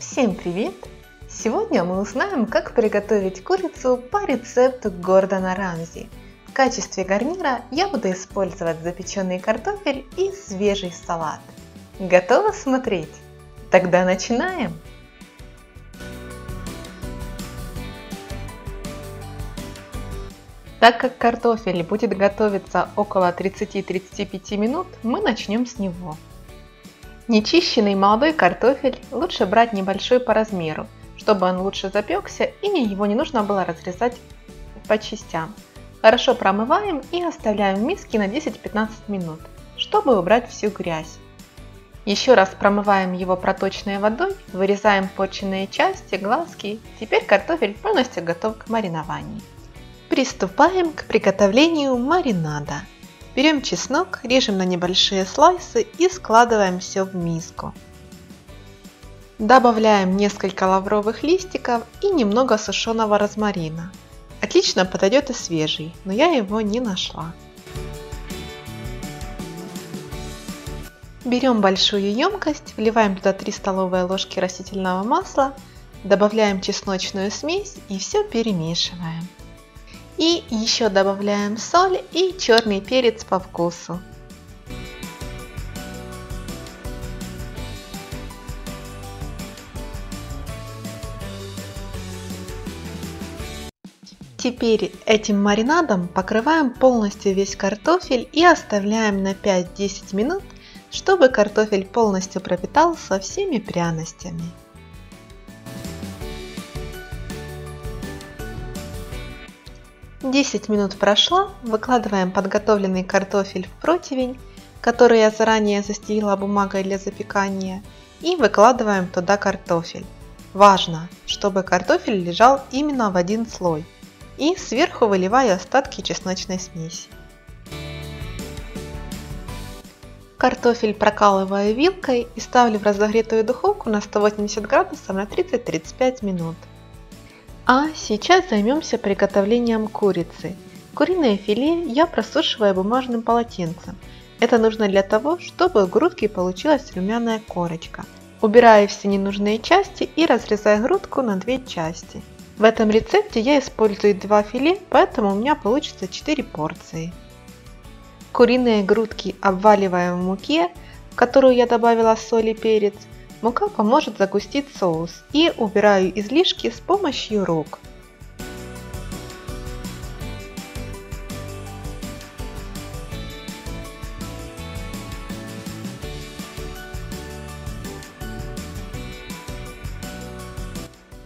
Всем привет! Сегодня мы узнаем, как приготовить курицу по рецепту Гордона Рамзи. В качестве гарнира я буду использовать запеченный картофель и свежий салат. Готовы смотреть? Тогда начинаем! Так как картофель будет готовиться около 30-35 минут, мы начнем с него. Нечищенный молодой картофель лучше брать небольшой по размеру, чтобы он лучше запекся и его не нужно было разрезать по частям. Хорошо промываем и оставляем в миске на 10-15 минут, чтобы убрать всю грязь. Еще раз промываем его проточной водой, вырезаем поченные части, глазки. Теперь картофель полностью готов к маринованию. Приступаем к приготовлению маринада. Берем чеснок, режем на небольшие слайсы и складываем все в миску. Добавляем несколько лавровых листиков и немного сушеного розмарина. Отлично подойдет и свежий, но я его не нашла. Берем большую емкость, вливаем туда 3 столовые ложки растительного масла, добавляем чесночную смесь и все перемешиваем. И еще добавляем соль и черный перец по вкусу. Теперь этим маринадом покрываем полностью весь картофель и оставляем на 5-10 минут, чтобы картофель полностью пропитался всеми пряностями. 10 минут прошло, выкладываем подготовленный картофель в противень, который я заранее застелила бумагой для запекания, и выкладываем туда картофель. Важно, чтобы картофель лежал именно в один слой. И сверху выливаю остатки чесночной смеси. Картофель прокалываю вилкой и ставлю в разогретую духовку на 180 градусов на 30-35 минут. А сейчас займемся приготовлением курицы. Куриное филе я просушиваю бумажным полотенцем. Это нужно для того, чтобы у грудки получилась румяная корочка. Убираю все ненужные части и разрезаю грудку на две части. В этом рецепте я использую два филе, поэтому у меня получится 4 порции. Куриные грудки обваливаем в муке, в которую я добавила соль и перец, Мука поможет загустить соус. И убираю излишки с помощью рук.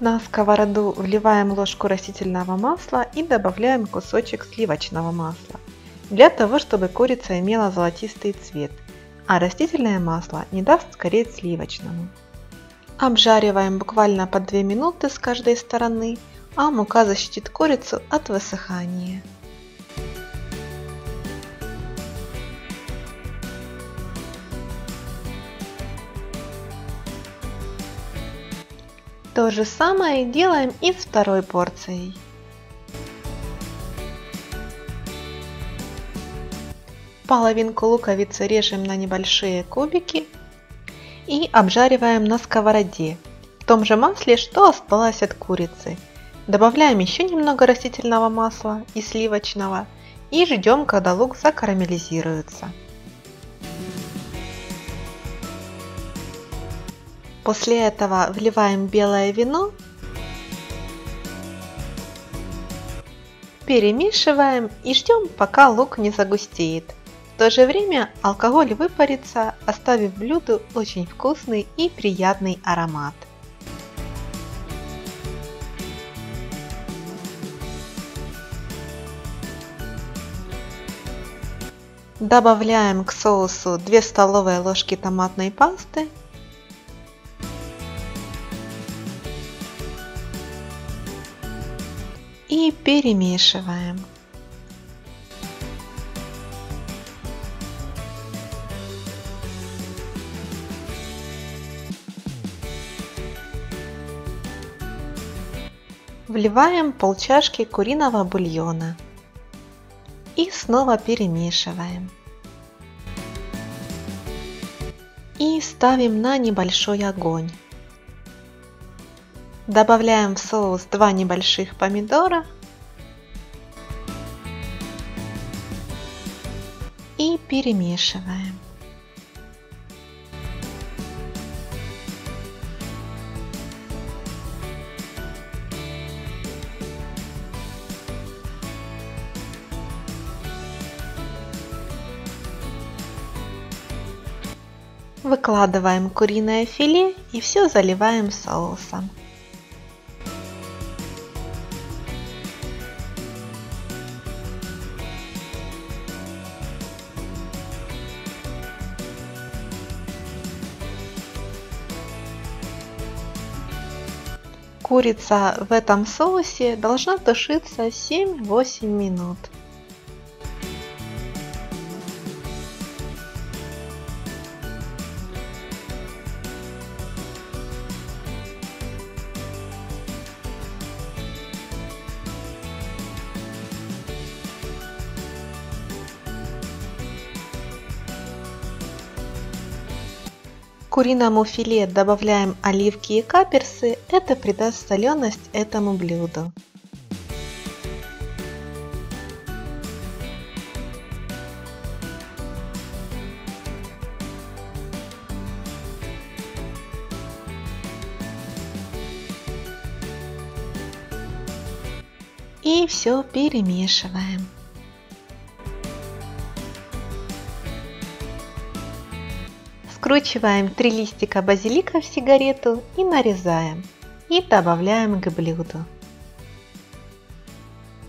На сковороду вливаем ложку растительного масла и добавляем кусочек сливочного масла, для того чтобы курица имела золотистый цвет а растительное масло не даст сгореть сливочному. Обжариваем буквально по 2 минуты с каждой стороны, а мука защитит курицу от высыхания. То же самое делаем и с второй порцией. Половинку луковицы режем на небольшие кубики и обжариваем на сковороде в том же масле, что осталось от курицы. Добавляем еще немного растительного масла и сливочного и ждем, когда лук закарамелизируется. После этого вливаем белое вино, перемешиваем и ждем, пока лук не загустеет. То же время алкоголь выпарится, оставив блюду очень вкусный и приятный аромат. Добавляем к соусу 2 столовые ложки томатной пасты и перемешиваем. Вливаем полчашки куриного бульона и снова перемешиваем. И ставим на небольшой огонь. Добавляем в соус 2 небольших помидора и перемешиваем. Выкладываем куриное филе и все заливаем соусом. Курица в этом соусе должна тушиться 7-8 минут. Куриному филе добавляем оливки и каперсы, это придаст соленость этому блюду. И все перемешиваем. Скручиваем 3 листика базилика в сигарету и нарезаем. И добавляем к блюду.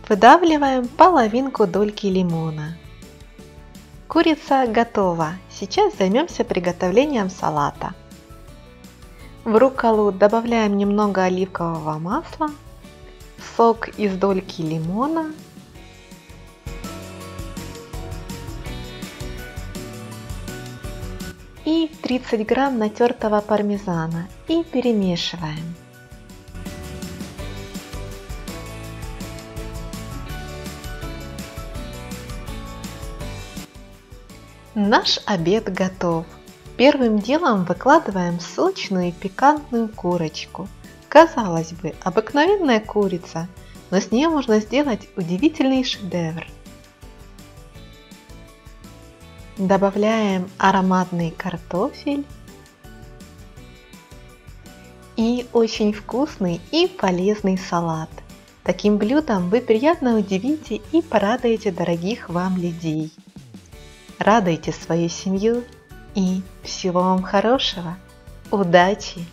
Выдавливаем половинку дольки лимона. Курица готова. Сейчас займемся приготовлением салата. В рукколу добавляем немного оливкового масла, сок из дольки лимона и 30 грамм натертого пармезана и перемешиваем. Наш обед готов. Первым делом выкладываем сочную пикантную курочку. Казалось бы, обыкновенная курица, но с нее можно сделать удивительный шедевр. Добавляем ароматный картофель и очень вкусный и полезный салат. Таким блюдом вы приятно удивите и порадуете дорогих вам людей. Радуйте свою семью и всего вам хорошего. Удачи!